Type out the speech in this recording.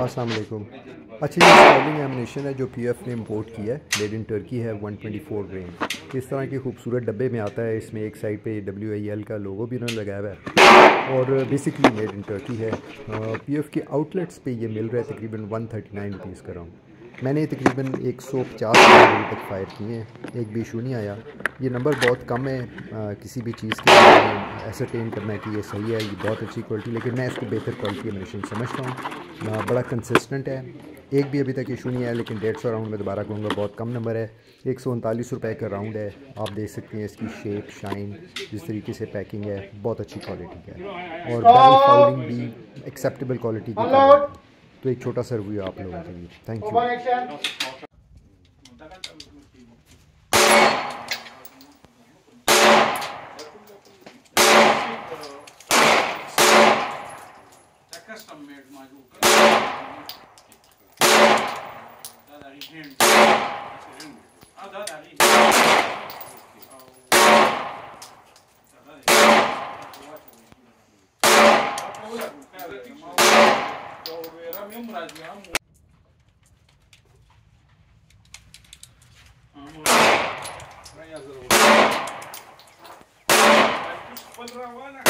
असलम अच्छा ये styling ammunition है, जो पीएफ ने इंपोर्ट किया है मेड इन टर्की है 124 रेंज इस तरह के खूबसूरत डब्बे में आता है, इसमें एक साइड पे डब्ल्यू आई एल का लोगो भी उन्होंने लगाया हुआ है और बेसिकली मेड इन टर्की है. पीएफ के आउटलेट्स पे ये मिल रहा है तकरीबन वन थर्टी नाइन रुपीज़ का राउंड मैंने तकरीबन 150 अभी तक फायर किए हैं. एक भी इशू नहीं आया. ये नंबर बहुत कम है आ, किसी भी चीज़ के एसरटेन करना है कि ये सही है ये बहुत अच्छी क्वालिटी लेकिन मैं इसको बेहतर क्वालिटी का मशीन समझता हूँ। बड़ा कंसिस्टेंट है। एक भी अभी तक इशू नहीं आया लेकिन डेढ़ सौ राउंड में दोबारा कहूँगा बहुत कम नंबर है। एक सौ उनतालीस रुपये का राउंड है। आप देख सकते हैं इसकी शेप शाइन जिस तरीके से पैकिंग है बहुत अच्छी क्वालिटी का है। और फाउलिंग भी एक्सेप्टेबल क्वालिटी की तो एक छोटा सा रिव्यू आप लोगों के लिए। Thank you essa merda mais um Dadari Henry. Ah, Dadari Era mesmo Brasil, amor. Amor. Ganha as drogas. Vai trabalhar.